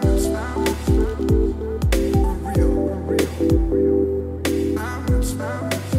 I'm not smiling.